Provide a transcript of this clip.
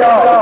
law.